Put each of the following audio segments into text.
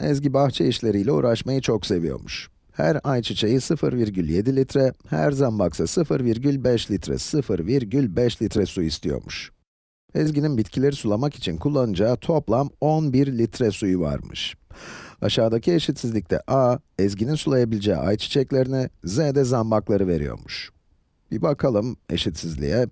Ezgi bahçe işleriyle uğraşmayı çok seviyormuş. Her ayçiçeği 0,7 litre, her zambaksa 0,5 litre, 0,5 litre su istiyormuş. Ezgi'nin bitkileri sulamak için kullanacağı toplam 11 litre suyu varmış. Aşağıdaki eşitsizlikte a, Ezgi'nin sulayabileceği ayçiçeklerini, z de zambakları veriyormuş. Bir bakalım eşitsizliğe.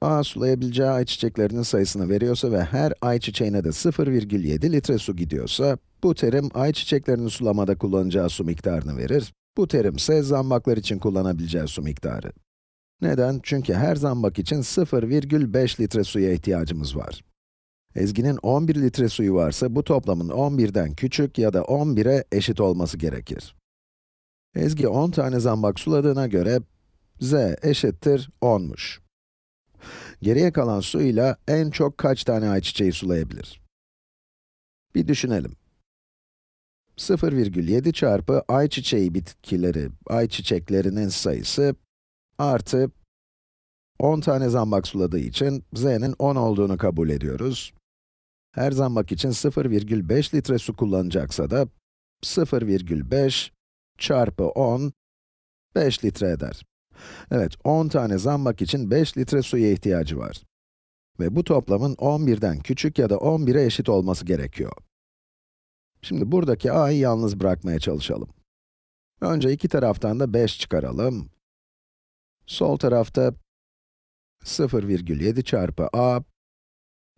A, sulayabileceği ayçiçeklerinin sayısını veriyorsa ve her ayçiçeğine de 0,7 litre su gidiyorsa, bu terim ayçiçeklerini sulamada kullanacağı su miktarını verir. Bu terim ise zambaklar için kullanabileceği su miktarı. Neden? Çünkü her zambak için 0,5 litre suya ihtiyacımız var. Ezgi'nin 11 litre suyu varsa bu toplamın 11'den küçük ya da 11'e eşit olması gerekir. Ezgi 10 tane zambak suladığına göre z eşittir 10'muş. Geriye kalan suyla en çok kaç tane ayçiçeği sulayabilir? Bir düşünelim. 0,7 çarpı ayçiçeği bitkileri, ayçiçeklerinin sayısı artı 10 tane zambak suladığı için z'nin 10 olduğunu kabul ediyoruz. Her zambak için 0,5 litre su kullanacaksa da 0,5 çarpı 10, 5 litre eder. Evet, 10 tane zambak için 5 litre suya ihtiyacı var. Ve bu toplamın 11'den küçük ya da 11'e eşit olması gerekiyor. Şimdi buradaki a'yı yalnız bırakmaya çalışalım. Önce iki taraftan da 5 çıkaralım. Sol tarafta 0,7 çarpı a,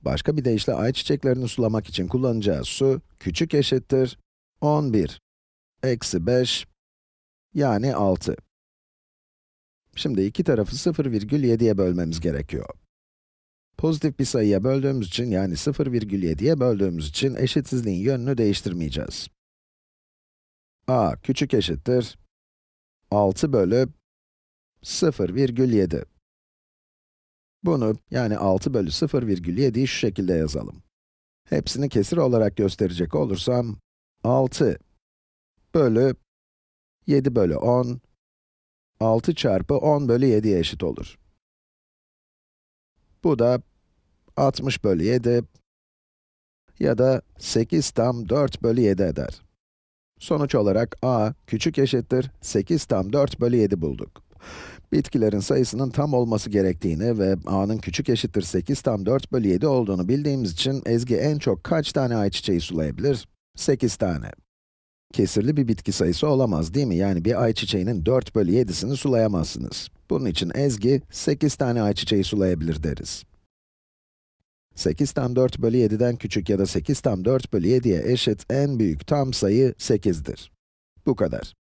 başka bir deyişle ayçiçeklerini sulamak için kullanacağı su, küçük eşittir 11 eksi 5, yani 6. Şimdi iki tarafı 0,7'ye bölmemiz gerekiyor. Pozitif bir sayıya böldüğümüz için, yani 0,7'ye böldüğümüz için eşitsizliğin yönünü değiştirmeyeceğiz. a küçük eşittir 6 bölü 0,7. Bunu, yani 6 bölü 0,7'yi şu şekilde yazalım. Hepsini kesir olarak gösterecek olursam, 6 bölü 7 bölü 10, 6 çarpı 10 bölü 7'ye eşit olur. Bu da 60 bölü 7 ya da 8 tam 4 bölü 7 eder. Sonuç olarak a küçük eşittir 8 tam 4 bölü 7 bulduk. Bitkilerin sayısının tam olması gerektiğini ve a'nın küçük eşittir 8 tam 4 bölü 7 olduğunu bildiğimiz için Ezgi en çok kaç tane ayçiçeği sulayabilir? 8 tane. Kesirli bir bitki sayısı olamaz değil mi? Yani bir ayçiçeğinin 4 bölü 7'sini sulayamazsınız. Bunun için Ezgi 8 tane ayçiçeği sulayabilir deriz. 8 tam 4 bölü 7'den küçük ya da 8 tam 4 bölü 7'ye eşit en büyük tam sayı 8'dir. Bu kadar.